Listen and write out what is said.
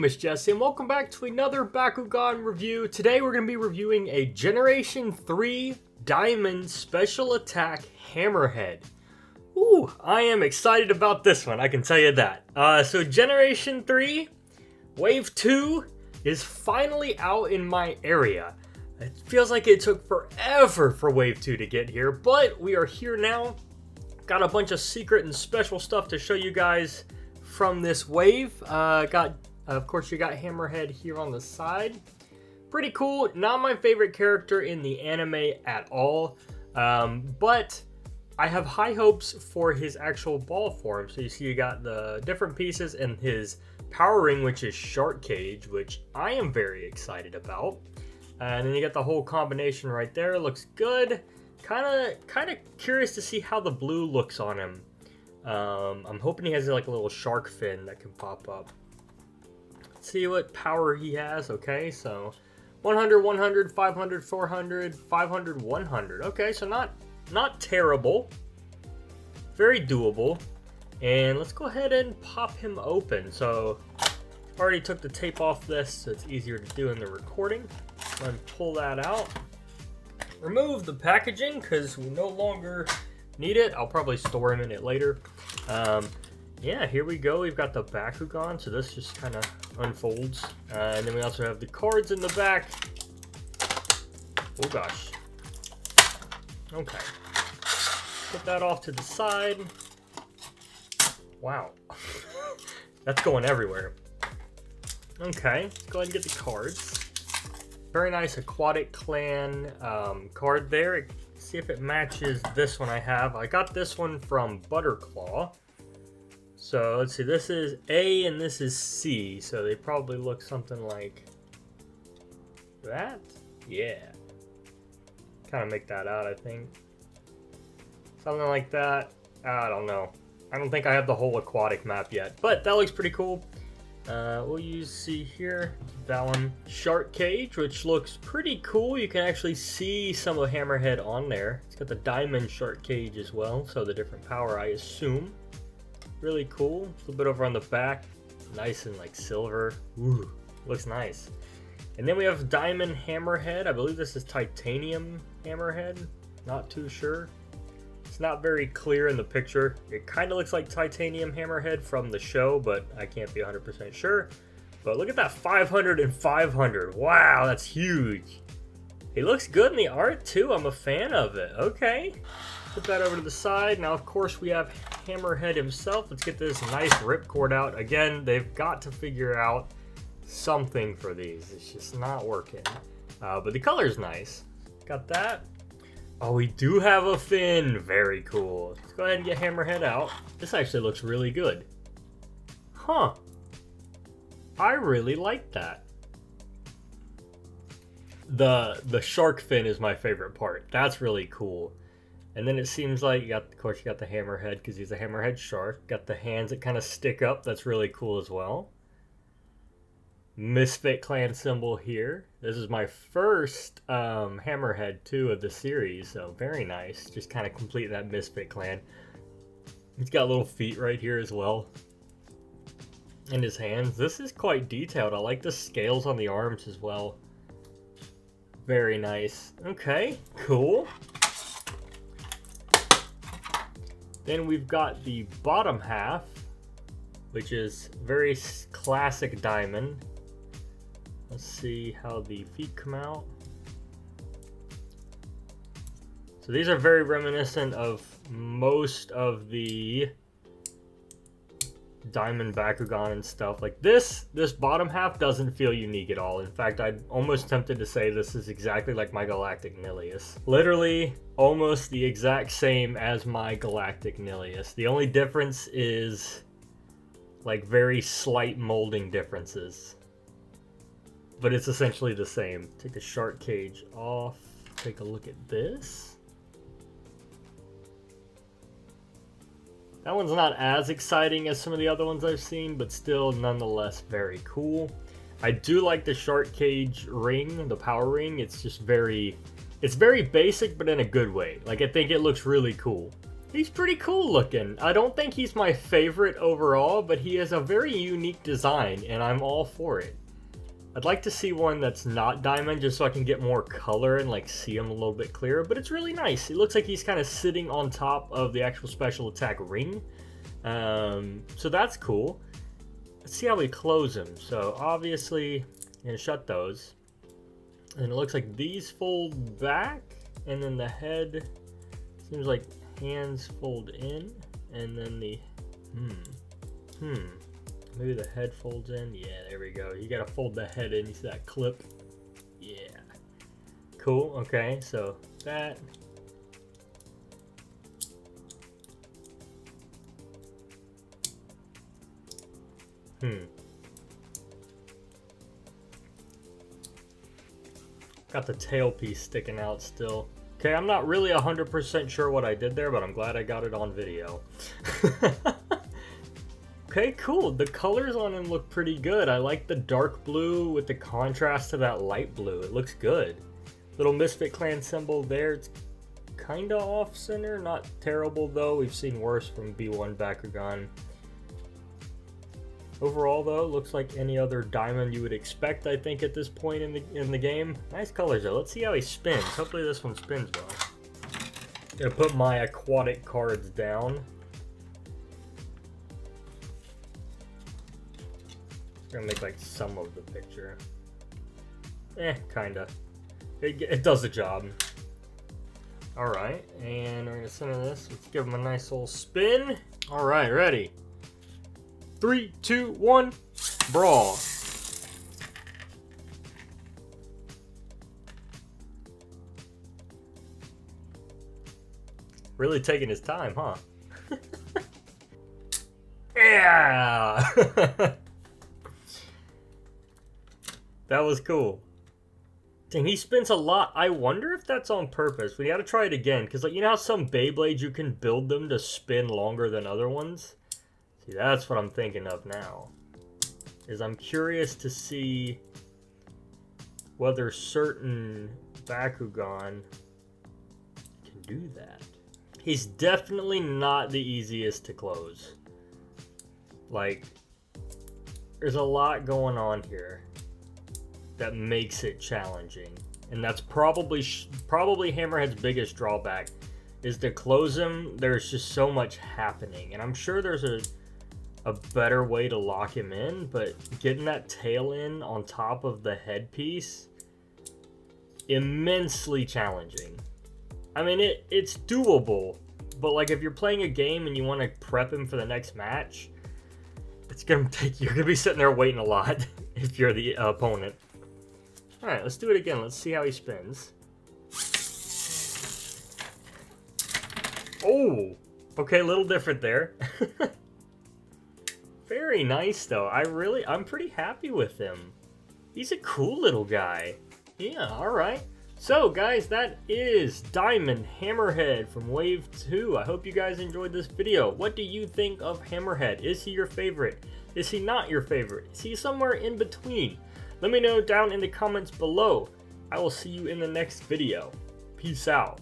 name is Jesse, and welcome back to another Bakugan review. Today we're going to be reviewing a Generation 3 Diamond Special Attack Hammerhead. Ooh, I am excited about this one, I can tell you that. Uh, so Generation 3, Wave 2 is finally out in my area. It feels like it took forever for Wave 2 to get here, but we are here now. Got a bunch of secret and special stuff to show you guys from this wave. Uh, got, of course, you got Hammerhead here on the side. Pretty cool. Not my favorite character in the anime at all, um, but I have high hopes for his actual ball form. So you see you got the different pieces and his power ring, which is Shark Cage, which I am very excited about. And then you get the whole combination right there. Looks good. Kind of, kind of curious to see how the blue looks on him. Um, I'm hoping he has like a little shark fin that can pop up. See what power he has. Okay, so 100, 100, 500, 400, 500, 100. Okay, so not not terrible. Very doable. And let's go ahead and pop him open. So already took the tape off this, so it's easier to do in the recording. Go and pull that out. Remove the packaging because we no longer need it. I'll probably store him in it later. Um, yeah, here we go. We've got the Bakugan, so this just kind of unfolds. Uh, and then we also have the cards in the back. Oh gosh. Okay. Put that off to the side. Wow. That's going everywhere. Okay, let's go ahead and get the cards. Very nice Aquatic Clan um, card there see if it matches this one I have. I got this one from Butterclaw. So let's see, this is A and this is C, so they probably look something like that. Yeah. Kind of make that out, I think. Something like that. I don't know. I don't think I have the whole aquatic map yet, but that looks pretty cool. Uh, we'll use, see here, that one, Shark Cage, which looks pretty cool. You can actually see some of Hammerhead on there. It's got the Diamond Shark Cage as well, so the different power, I assume. Really cool. A little bit over on the back, nice and like silver. Ooh, looks nice. And then we have Diamond Hammerhead. I believe this is Titanium Hammerhead. Not too sure. It's not very clear in the picture. It kind of looks like Titanium Hammerhead from the show, but I can't be 100% sure. But look at that 500 and 500. Wow, that's huge. He looks good in the art too. I'm a fan of it. Okay. Put that over to the side. Now, of course, we have Hammerhead himself. Let's get this nice ripcord out. Again, they've got to figure out something for these. It's just not working. Uh, but the color's nice. Got that. Oh, we do have a fin. Very cool. Let's go ahead and get Hammerhead out. This actually looks really good. Huh. I really like that. The the shark fin is my favorite part. That's really cool. And then it seems like you got, of course, you got the hammerhead because he's a hammerhead shark. Got the hands that kind of stick up. That's really cool as well. Misfit Clan symbol here. This is my first um, Hammerhead, too, of the series, so very nice. Just kind of complete that Misfit Clan. He's got little feet right here as well. And his hands. This is quite detailed. I like the scales on the arms as well. Very nice. Okay, cool. Then we've got the bottom half, which is very classic diamond. Let's see how the feet come out. So these are very reminiscent of most of the Diamond Bakugan and stuff. Like this, this bottom half doesn't feel unique at all. In fact, I'm almost tempted to say this is exactly like my Galactic Nillious. Literally almost the exact same as my Galactic Nillious. The only difference is like very slight molding differences but it's essentially the same. Take the shark cage off. Take a look at this. That one's not as exciting as some of the other ones I've seen, but still nonetheless very cool. I do like the shark cage ring, the power ring. It's just very, it's very basic, but in a good way. Like I think it looks really cool. He's pretty cool looking. I don't think he's my favorite overall, but he has a very unique design, and I'm all for it. I'd like to see one that's not diamond just so I can get more color and like see him a little bit clearer, but it's really nice. It looks like he's kind of sitting on top of the actual special attack ring. Um, so that's cool. Let's see how we close him. So obviously, I'm gonna shut those. And it looks like these fold back, and then the head seems like hands fold in, and then the, hmm, hmm. Maybe the head folds in. Yeah, there we go. You gotta fold the head in. You see that clip? Yeah. Cool. Okay, so that. Hmm. Got the tail piece sticking out still. Okay, I'm not really 100% sure what I did there, but I'm glad I got it on video. Okay, cool. The colors on him look pretty good. I like the dark blue with the contrast to that light blue. It looks good. Little Misfit Clan symbol there. It's kind of off-center. Not terrible, though. We've seen worse from B1 Bakugan. Overall, though, looks like any other diamond you would expect, I think, at this point in the, in the game. Nice colors, though. Let's see how he spins. Hopefully this one spins well. Gonna put my aquatic cards down. Gonna make like some of the picture. Eh, kinda. It, it does the job. Alright, and we're gonna center this. Let's give him a nice little spin. Alright, ready. Three, two, one, brawl. Really taking his time, huh? yeah! That was cool. Dang, he spins a lot. I wonder if that's on purpose. We gotta try it again. Because, like, you know how some Beyblades, you can build them to spin longer than other ones? See, that's what I'm thinking of now. Is I'm curious to see whether certain Bakugan can do that. He's definitely not the easiest to close. Like, there's a lot going on here that makes it challenging. And that's probably probably Hammerhead's biggest drawback is to close him. There's just so much happening, and I'm sure there's a a better way to lock him in. But getting that tail in on top of the headpiece, immensely challenging. I mean, it it's doable, but like if you're playing a game and you want to prep him for the next match, it's gonna take you're gonna be sitting there waiting a lot if you're the opponent. Alright, let's do it again. Let's see how he spins. Oh! Okay, a little different there. Very nice, though. I really, I'm pretty happy with him. He's a cool little guy. Yeah, alright. So, guys, that is Diamond Hammerhead from Wave 2. I hope you guys enjoyed this video. What do you think of Hammerhead? Is he your favorite? Is he not your favorite? Is he somewhere in between? Let me know down in the comments below. I will see you in the next video. Peace out.